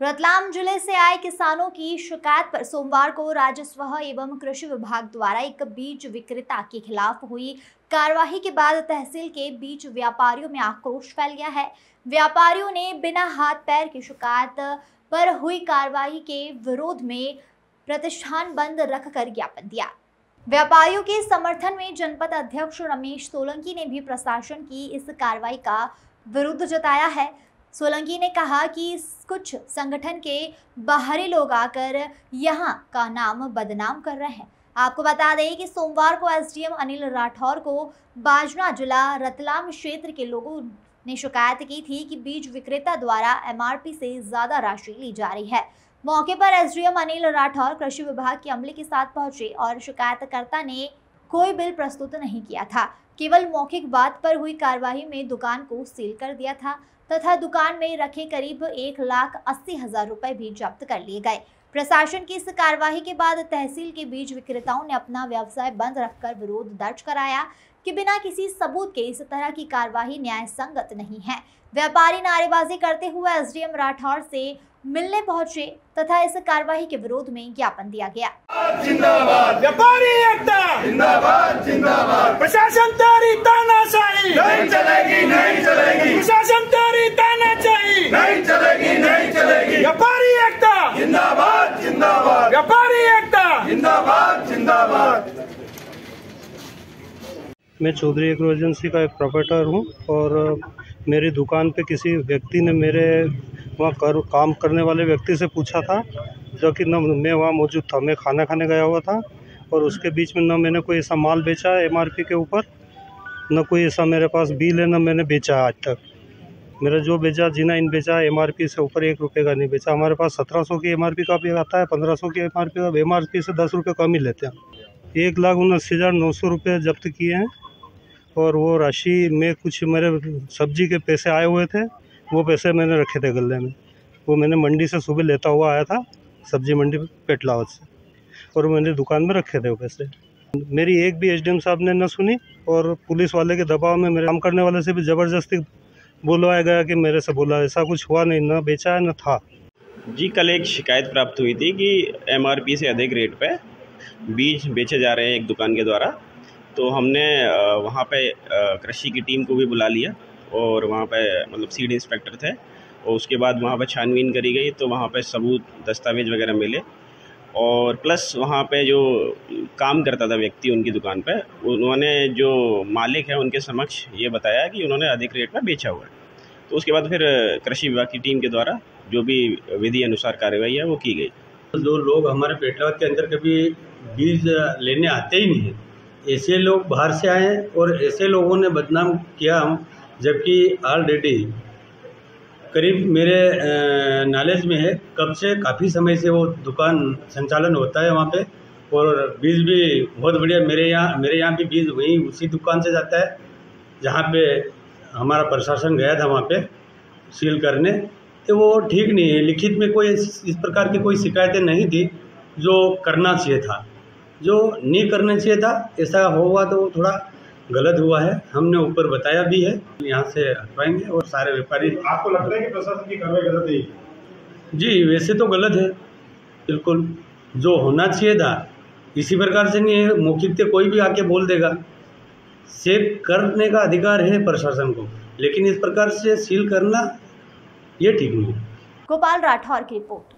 रतलाम ज़िले से आए किसानों की शिकायत पर सोमवार को राजस्व एवं कृषि विभाग द्वारा एक बीज विक्रेता के खिलाफ हुई कार्यवाही के बाद तहसील के बीच व्यापारियों में आक्रोश फैल गया है। व्यापारियों ने बिना हाथ पैर की शिकायत पर हुई कार्रवाई के विरोध में प्रतिष्ठान बंद रखकर ज्ञापन दिया। व्यापारियों के समर्थन में जनपद अध्यक्ष रमेश सोलंकी ने भी प्रशासन की इस कार्रवाई का विरुद्ध जताया है। सोलंकी ने कहा कि कुछ संगठन के बाहरी लोग आकर यहाँ का नाम बदनाम कर रहे हैं। आपको बता दें कि सोमवार को एसडीएम अनिल राठौर को बाजना जिला रतलाम क्षेत्र के लोगों ने शिकायत की थी कि बीज विक्रेता द्वारा एमआरपी से ज़्यादा राशि ली जा रही है। मौके पर एसडीएम अनिल राठौर कृषि विभाग के अमले के साथ पहुँचे और शिकायतकर्ता ने कोई बिल प्रस्तुत नहीं किया था। केवल मौखिक बात पर हुई कार्यवाही में दुकान को सील कर दिया था तथा दुकान में रखे करीब एक लाख अस्सी हज़ार रुपए भी जब्त कर लिए गए। प्रशासन की इस कार्यवाही के बाद तहसील के बीज विक्रेताओं ने अपना व्यवसाय बंद रखकर विरोध दर्ज कराया कि बिना किसी सबूत के इस तरह की कार्यवाही न्याय संगत नहीं है। व्यापारी नारेबाजी करते हुए एसडीएम राठौर से मिलने पहुँचे तथा इस कार्यवाही के विरोध में ज्ञापन दिया गया। जिंदाबाद। व्यापारी एकता। जिंदाबाद जिंदाबाद। प्रशासन तेरी तानाशाही। नहीं चलेगी नहीं चलेगी। प्रशासन तेरी तानाशाही। नहीं चलेगी नहीं चलेगी। व्यापारी एकता। जिंदाबाद जिंदाबाद। व्यापारी एकता। जिंदाबाद जिंदाबाद। मैं चौधरी एग्रो एजेंसी का एक प्रोपरेटर हूँ और मेरी दुकान पे किसी व्यक्ति ने मेरे वहाँ कर काम करने वाले व्यक्ति से पूछा था जो कि न मैं वहाँ मौजूद था। मैं खाना खाने गया हुआ था और उसके बीच में न मैंने कोई ऐसा माल बेचा है एम के ऊपर न कोई ऐसा मेरे पास बिल है न मैंने बेचा आज तक। मेरा जो बेचा, जिना इन बेचा एम आर पी से ऊपर एक रुपये का नहीं बेचा। हमारे पास सत्रह सौ की एम आर पी का भी आता है, पंद्रह सौ की एम आर पी का एम आर पी से दस रुपये कम ही लेते हैं। एक लाख उन्नीस हज़ार नौ सौ रुपये जब्त किए हैं और वो राशि में कुछ मेरे सब्ज़ी के पैसे आए हुए थे, वो पैसे मैंने रखे थे गले में। वो मैंने मंडी से सुबह लेता हुआ आया था, सब्ज़ी मंडी पेटलावत से। और मैंने दुकान में रखे थे वो पैसे। मेरी एक भी एसडीएम साहब ने न सुनी और पुलिस वाले के दबाव में मेरे काम करने वाले से भी ज़बरदस्ती बुलवाया गया कि मेरे से बोला, ऐसा कुछ हुआ नहीं, ना बेचा है न था। जी, कल एक शिकायत प्राप्त हुई थी कि एमआरपी से अधिक रेट पे बीज बेचे जा रहे हैं एक दुकान के द्वारा। तो हमने वहाँ पे कृषि की टीम को भी बुला लिया और वहाँ पे मतलब सीड इंस्पेक्टर थे। और उसके बाद वहाँ पे छानबीन करी गई तो वहाँ पे सबूत, दस्तावेज़ वगैरह मिले। और प्लस वहाँ पे जो काम करता था व्यक्ति उनकी दुकान पे, उन्होंने जो मालिक है उनके समक्ष ये बताया कि उन्होंने अधिक रेट में बेचा हुआ है। तो उसके बाद फिर कृषि विभाग की टीम के द्वारा जो भी विधि अनुसार कार्रवाई है, वो की गई। जो लोग हमारे पेटलावत के अंदर कभी बीज लेने आते ही नहीं हैं ऐसे लोग बाहर से आए और ऐसे लोगों ने बदनाम किया हम, जबकि ऑलरेडी करीब मेरे नॉलेज में है कब से काफ़ी समय से वो दुकान संचालन होता है वहाँ पे, और बीज भी बहुत बढ़िया मेरे यहाँ मेरे यहाँ भी बीज वहीं उसी दुकान से जाता है, जहाँ पे हमारा प्रशासन गया था वहाँ पे सील करने तो वो ठीक नहीं है। लिखित में कोई इस प्रकार की कोई शिकायतें नहीं थी जो करना चाहिए था। जो नहीं करना चाहिए था, ऐसा हुआ तो थोड़ा गलत हुआ है हमने ऊपर बताया भी है यहाँ से हटवाएँगे और सारे व्यापारी आपको लगता है कि प्रशासन की कार्रवाई गलत है? जी वैसे तो गलत है बिल्कुल। जो होना चाहिए था इसी प्रकार से नहीं है मौखिक कोई भी आके बोल देगा। सेव करने का अधिकार है प्रशासन को लेकिन इस प्रकार से सील करना ये ठीक नहीं है। गोपाल राठौर की रिपोर्ट।